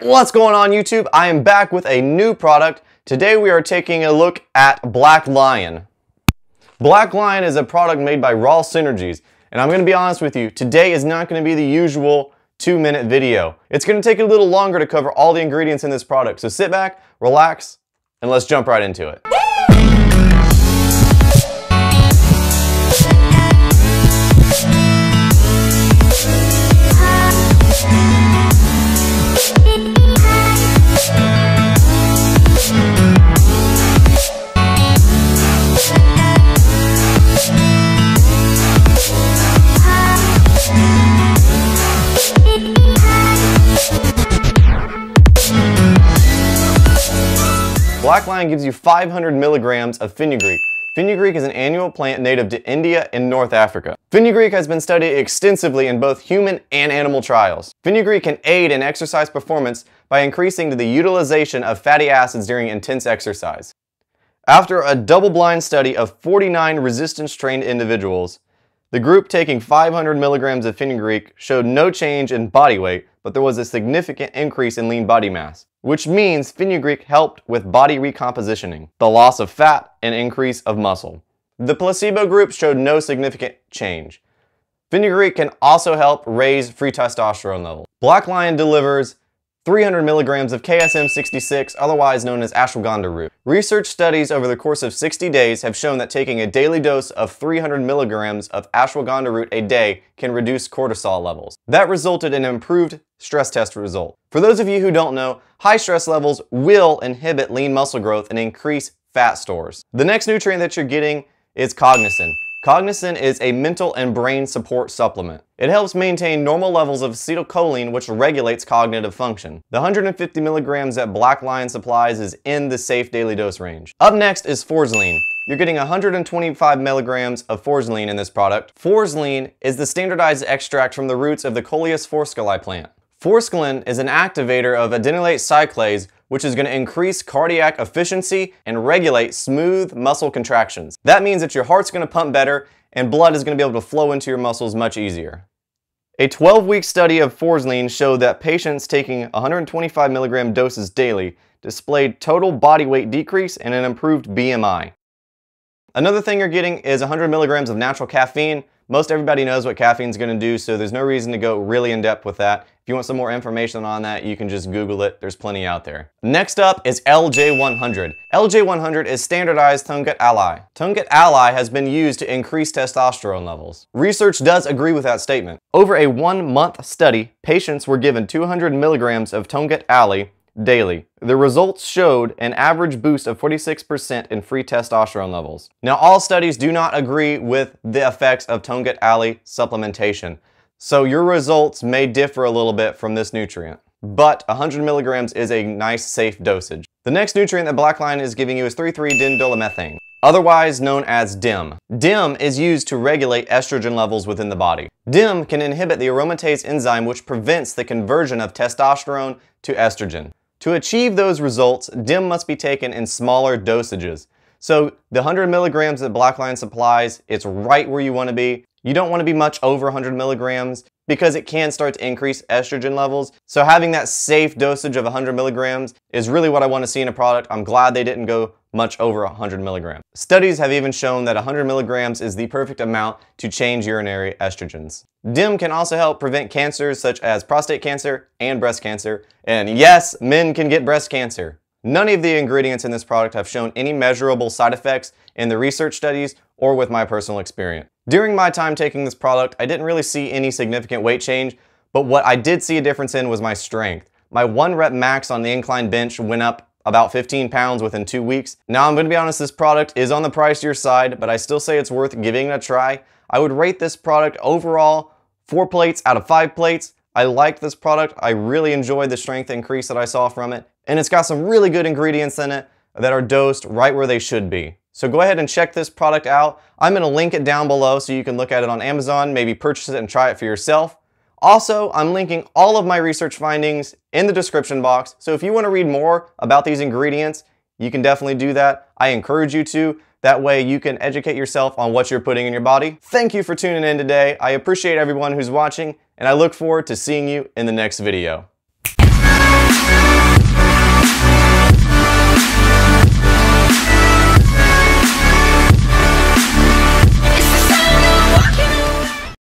What's going on YouTube? I am back with a new product. Today we are taking a look at Black Lion. Black Lion is a product made by Raw Synergies, and I'm going to be honest with you, today is not going to be the usual two minute video. It's going to take a little longer to cover all the ingredients in this product, so sit back, relax, and let's jump right into it. Black Lion gives you 500 milligrams of fenugreek. Fenugreek is an annual plant native to India and North Africa. Fenugreek has been studied extensively in both human and animal trials. Fenugreek can aid in exercise performance by increasing the utilization of fatty acids during intense exercise. After a double-blind study of 49 resistance-trained individuals, the group taking 500 milligrams of fenugreek showed no change in body weight, but there was a significant increase in lean body mass, which means fenugreek helped with body recompositioning, the loss of fat, and increase of muscle. The placebo group showed no significant change. Fenugreek can also help raise free testosterone levels. Black Lion delivers 300 milligrams of KSM66, otherwise known as ashwagandha root. Research studies over the course of 60 days have shown that taking a daily dose of 300 milligrams of ashwagandha root a day can reduce cortisol levels. That resulted in improved stress test result. For those of you who don't know, high stress levels will inhibit lean muscle growth and increase fat stores. The next nutrient that you're getting is Cognizin. Cognizin is a mental and brain support supplement. It helps maintain normal levels of acetylcholine which regulates cognitive function. The 150 milligrams that Black Lion supplies is in the safe daily dose range. Up next is Forskolin. You're getting 125 milligrams of Forskolin in this product. Forskolin is the standardized extract from the roots of the Coleus forskohlii plant. Forskolin is an activator of adenylate cyclase which is going to increase cardiac efficiency and regulate smooth muscle contractions. That means that your heart's going to pump better and blood is going to be able to flow into your muscles much easier. A 12-week study of Forskolin showed that patients taking 125 milligram doses daily displayed total body weight decrease and an improved BMI. Another thing you're getting is 100 milligrams of natural caffeine. Most everybody knows what caffeine is going to do, so there's no reason to go really in depth with that. If you want some more information on that, you can just Google it. There's plenty out there. Next up is LJ100. LJ100 is standardized Tongkat Ali. Tone Gut Ally has been used to increase testosterone levels. Research does agree with that statement. Over a one-month study, patients were given 200 milligrams of Tongkat Ali daily. The results showed an average boost of 46% in free testosterone levels. Now, all studies do not agree with the effects of Tongkat Ali supplementation. So your results may differ a little bit from this nutrient, but 100 milligrams is a nice safe dosage. The next nutrient that Black Lion is giving you is 3,3-diindolylmethane, otherwise known as DIM. DIM is used to regulate estrogen levels within the body. DIM can inhibit the aromatase enzyme which prevents the conversion of testosterone to estrogen. To achieve those results, DIM must be taken in smaller dosages. So the 100 milligrams that Black Lion supplies, it's right where you want to be. You don't want to be much over 100 milligrams because it can start to increase estrogen levels. So having that safe dosage of 100 milligrams is really what I want to see in a product. I'm glad they didn't go much over 100 milligrams. Studies have even shown that 100 milligrams is the perfect amount to change urinary estrogens. DIM can also help prevent cancers such as prostate cancer and breast cancer. And yes, men can get breast cancer. None of the ingredients in this product have shown any measurable side effects in the research studies or with my personal experience. During my time taking this product, I didn't really see any significant weight change, but what I did see a difference in was my strength. My one rep max on the incline bench went up about 15 pounds within two weeks. Now I'm gonna be honest, this product is on the pricier side, but I still say it's worth giving it a try. I would rate this product overall four plates out of five plates. I like this product. I really enjoyed the strength increase that I saw from it. And it's got some really good ingredients in it that are dosed right where they should be. So go ahead and check this product out. I'm gonna link it down below so you can look at it on Amazon, maybe purchase it and try it for yourself. Also, I'm linking all of my research findings in the description box. So if you wanna read more about these ingredients, you can definitely do that. I encourage you to. That way you can educate yourself on what you're putting in your body. Thank you for tuning in today. I appreciate everyone who's watching and I look forward to seeing you in the next video.